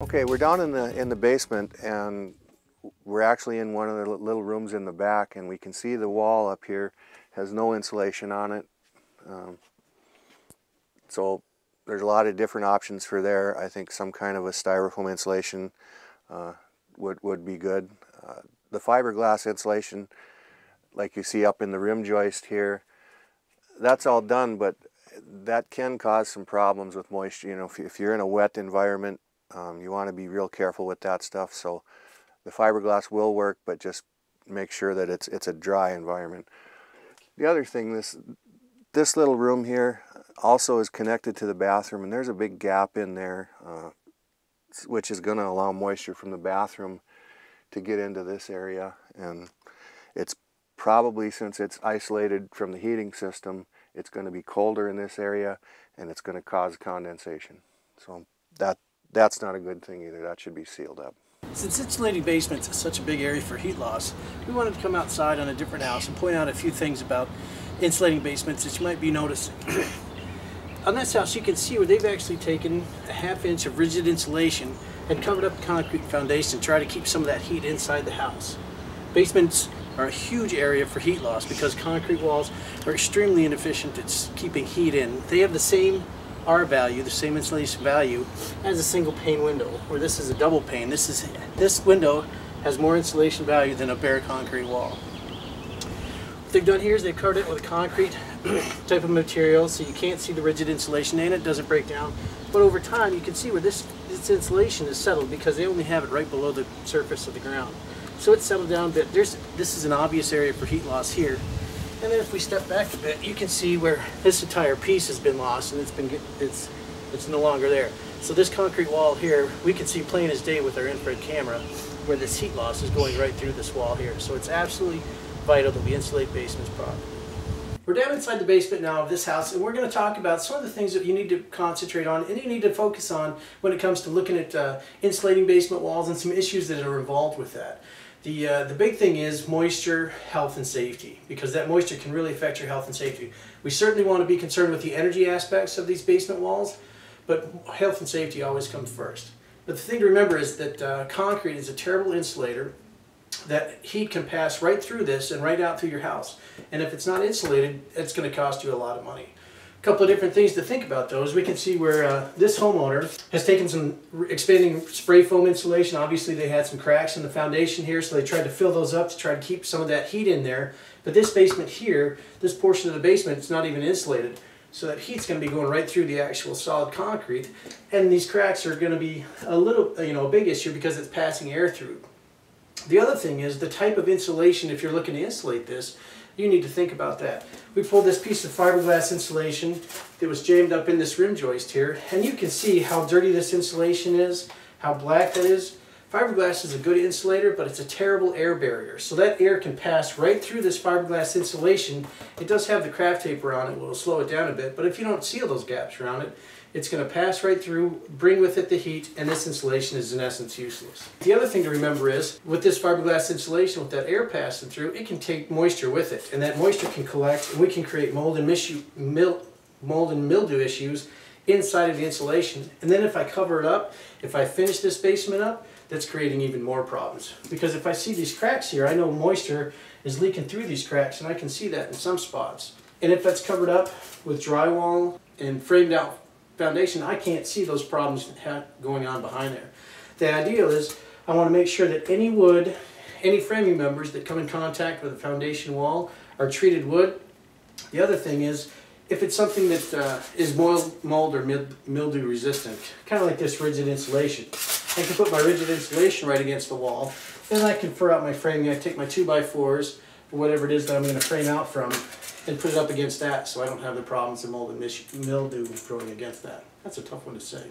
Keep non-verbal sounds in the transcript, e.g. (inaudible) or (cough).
Okay, we're down in the in the basement and we're actually in one of the little rooms in the back and we can see the wall up here has no insulation on it. Um, so there's a lot of different options for there. I think some kind of a styrofoam insulation uh, would, would be good. Uh, the fiberglass insulation, like you see up in the rim joist here, that's all done, but that can cause some problems with moisture. You know, if, if you're in a wet environment, um, you want to be real careful with that stuff. So the fiberglass will work, but just make sure that it's it's a dry environment. The other thing, this this little room here also is connected to the bathroom, and there's a big gap in there, uh, which is going to allow moisture from the bathroom to get into this area. And it's probably, since it's isolated from the heating system, it's going to be colder in this area, and it's going to cause condensation. So that that's not a good thing either. That should be sealed up. Since insulating basements is such a big area for heat loss, we wanted to come outside on a different house and point out a few things about insulating basements that you might be noticing. (clears throat) on this house you can see where they've actually taken a half inch of rigid insulation and covered up the concrete foundation to try to keep some of that heat inside the house. Basements are a huge area for heat loss because concrete walls are extremely inefficient at keeping heat in. They have the same R value, the same insulation value, as a single pane window, where this is a double pane. This is this window has more insulation value than a bare concrete wall. What they've done here is they've covered it with a concrete (clears throat) type of material so you can't see the rigid insulation and it doesn't break down. But over time you can see where this, this insulation is settled because they only have it right below the surface of the ground. So it's settled down a bit. There's, this is an obvious area for heat loss here. And then if we step back a bit, you can see where this entire piece has been lost and it's been it's it's no longer there. So this concrete wall here, we can see plain as day with our infrared camera where this heat loss is going right through this wall here. So it's absolutely vital that we insulate basements properly. We're down inside the basement now of this house and we're going to talk about some of the things that you need to concentrate on and you need to focus on when it comes to looking at uh, insulating basement walls and some issues that are involved with that. The, uh, the big thing is moisture, health, and safety, because that moisture can really affect your health and safety. We certainly want to be concerned with the energy aspects of these basement walls, but health and safety always comes first. But the thing to remember is that uh, concrete is a terrible insulator, that heat can pass right through this and right out through your house. And if it's not insulated, it's going to cost you a lot of money. Couple of different things to think about though is we can see where uh, this homeowner has taken some expanding spray foam insulation. Obviously they had some cracks in the foundation here so they tried to fill those up to try to keep some of that heat in there. But this basement here, this portion of the basement, it's not even insulated. So that heat's going to be going right through the actual solid concrete. And these cracks are going to be a little, you know, a big issue because it's passing air through. The other thing is the type of insulation, if you're looking to insulate this, you need to think about that. We pulled this piece of fiberglass insulation that was jammed up in this rim joist here, and you can see how dirty this insulation is, how black that is. Fiberglass is a good insulator, but it's a terrible air barrier. So that air can pass right through this fiberglass insulation. It does have the kraft paper on it, will slow it down a bit, but if you don't seal those gaps around it, it's going to pass right through, bring with it the heat, and this insulation is in essence useless. The other thing to remember is, with this fiberglass insulation, with that air passing through, it can take moisture with it, and that moisture can collect, and we can create mold and, mold and mildew issues inside of the insulation. And then if I cover it up, if I finish this basement up, that's creating even more problems. Because if I see these cracks here, I know moisture is leaking through these cracks, and I can see that in some spots. And if that's covered up with drywall and framed out foundation, I can't see those problems going on behind there. The ideal is I want to make sure that any wood, any framing members that come in contact with the foundation wall are treated wood. The other thing is if it's something that uh, is mold, mold or mildew resistant, kind of like this rigid insulation, I can put my rigid insulation right against the wall. Then I can fur out my framing. I take my 2x4s, or whatever it is that I'm going to frame out from, and put it up against that so I don't have the problems of mold and mildew growing against that. That's a tough one to say.